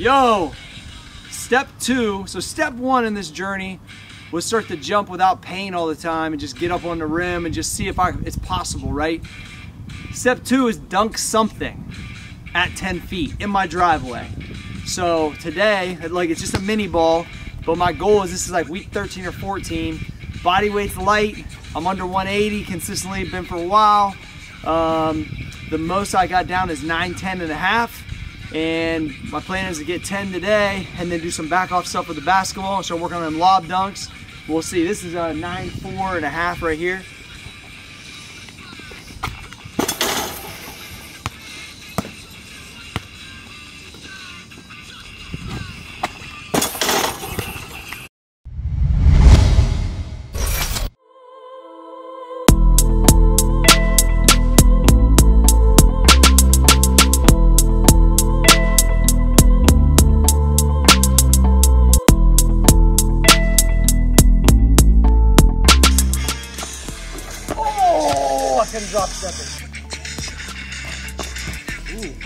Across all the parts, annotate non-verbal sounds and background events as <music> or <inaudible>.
Yo, step two. So step one in this journey was start to jump without pain all the time and just get up on the rim and just see if I, it's possible, right? Step two is dunk something at 10 feet in my driveway. So today, like it's just a mini ball, but my goal is this is like week 13 or 14. Body weight's light. I'm under 180 consistently, been for a while. Um, the most I got down is 9, 10 and a half. And my plan is to get 10 today and then do some back off stuff with the basketball. So I'm working on them lob dunks. We'll see. This is a 9, 4 and a half right here. Ooh.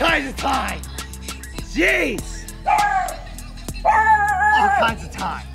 Kinds of time. Jeez. All kinds of time.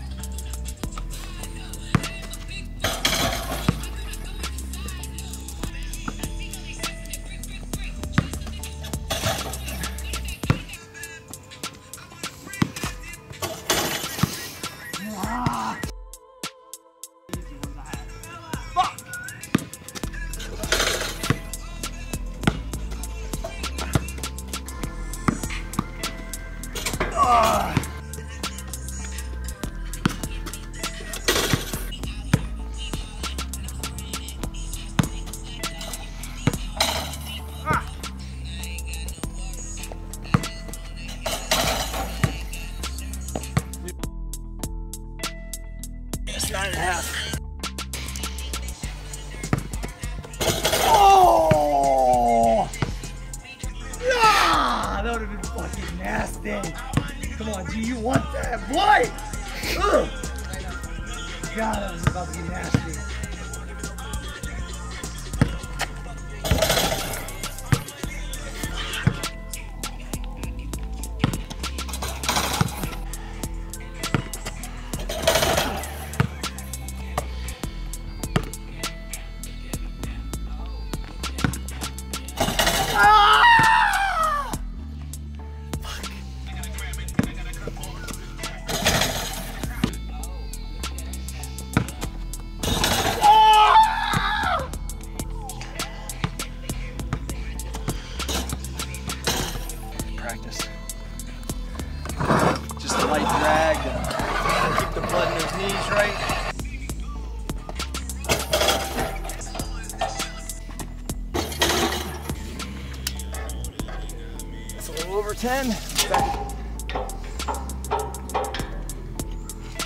10. Back.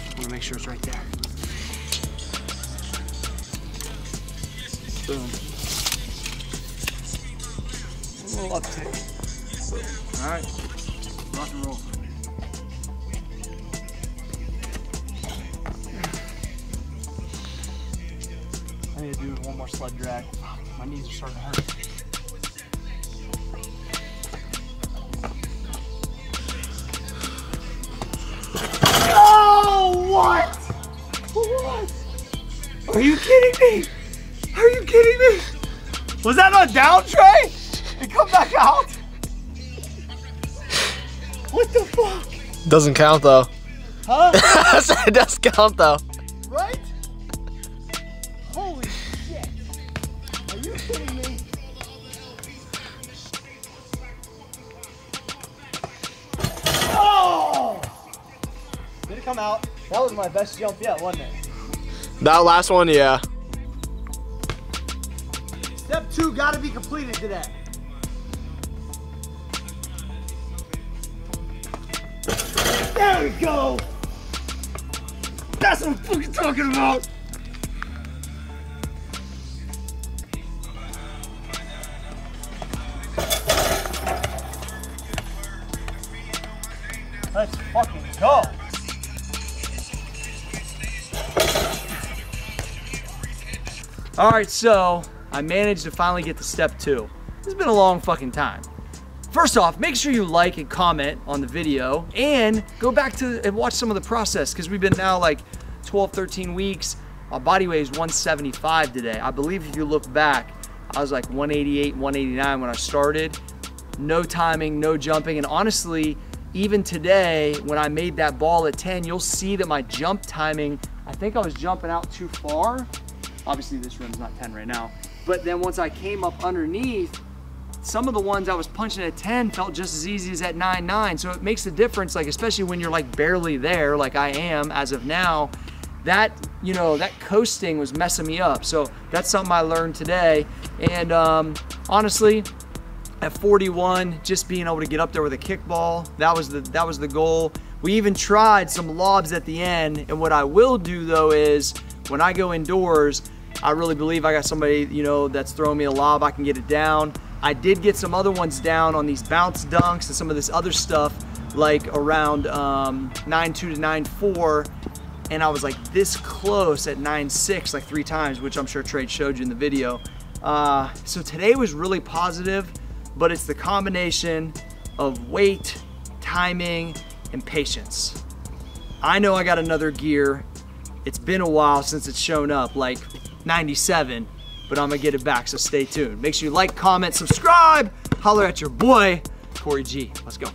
Want to make sure it's right there. Boom. A little uptick. All right. Rock and roll. I need to do one more sled drag. My knees are starting to hurt. Are you kidding me? Are you kidding me? Was that on down tray? It come back out? What the fuck? Doesn't count though. Huh? <laughs> it does count though. right? Holy shit. Are you kidding me? Oh! Did it come out? That was my best jump yet, wasn't it? That last one, yeah. Step two got to be completed today. There we go. That's what I'm fucking talking about. Let's fucking go. All right, so I managed to finally get to step two. It's been a long fucking time. First off, make sure you like and comment on the video and go back to and watch some of the process because we've been now like 12, 13 weeks. My body weight is 175 today. I believe if you look back, I was like 188, 189 when I started. No timing, no jumping, and honestly, even today, when I made that ball at 10, you'll see that my jump timing, I think I was jumping out too far. Obviously this rim's not 10 right now. But then once I came up underneath, some of the ones I was punching at 10 felt just as easy as at 9-9. So it makes a difference, like especially when you're like barely there, like I am as of now, that, you know, that coasting was messing me up. So that's something I learned today. And um, honestly, at 41, just being able to get up there with a kickball, that was the that was the goal. We even tried some lobs at the end, and what I will do though is when I go indoors, I really believe I got somebody, you know, that's throwing me a lob, I can get it down. I did get some other ones down on these bounce dunks and some of this other stuff, like around um, 9.2 to 9.4, and I was like this close at 9.6 like three times, which I'm sure Trade showed you in the video. Uh, so today was really positive but it's the combination of weight, timing, and patience. I know I got another gear. It's been a while since it's shown up, like 97, but I'm gonna get it back, so stay tuned. Make sure you like, comment, subscribe, holler at your boy, Cory G. Let's go.